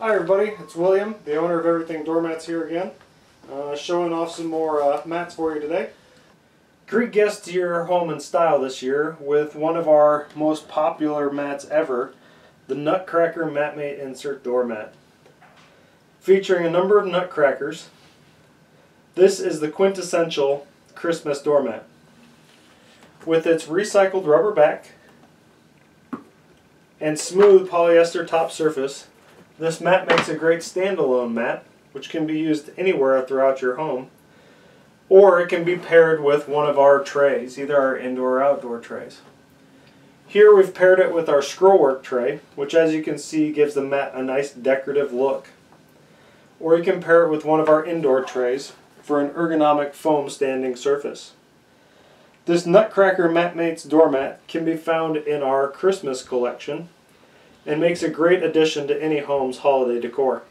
Hi everybody, it's William, the owner of Everything Doormats here again. Uh, showing off some more uh, mats for you today. Greet guests to your home in style this year with one of our most popular mats ever, the Nutcracker MatMate Insert Doormat. Featuring a number of nutcrackers, this is the quintessential Christmas doormat. With its recycled rubber back and smooth polyester top surface, this mat makes a great standalone mat, which can be used anywhere throughout your home, or it can be paired with one of our trays, either our indoor or outdoor trays. Here we've paired it with our scrollwork tray, which as you can see gives the mat a nice decorative look. Or you can pair it with one of our indoor trays for an ergonomic foam standing surface. This Nutcracker MatMates doormat can be found in our Christmas collection and makes a great addition to any home's holiday decor.